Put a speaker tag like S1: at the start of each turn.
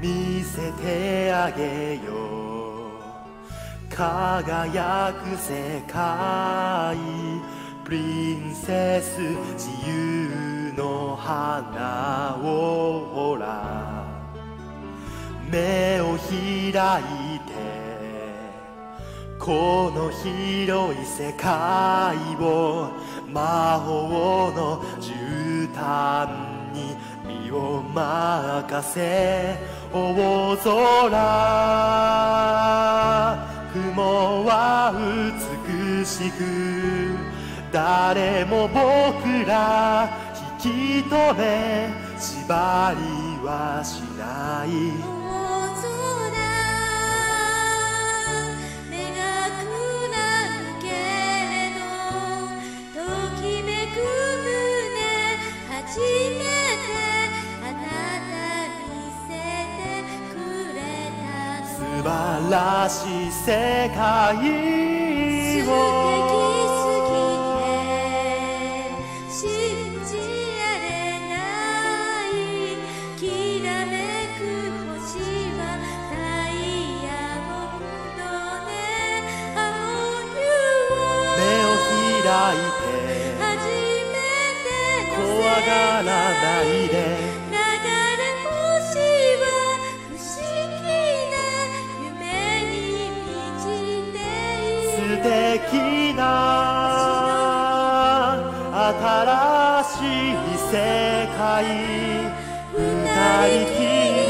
S1: 見せてあげよう。輝く世界。プリンセス自由の花をほら。目を開いて。この広い世界を。魔法の絨毯に身を任せ大空。雲は美しく誰も僕ら引き止め縛りはしない。晴らしい世界
S2: 素敵すぎて信じられないきらめく星はダイヤモンドね青湯を
S1: 目を開いて
S2: 初めて
S1: 怖がらないで。的な新しい世界二人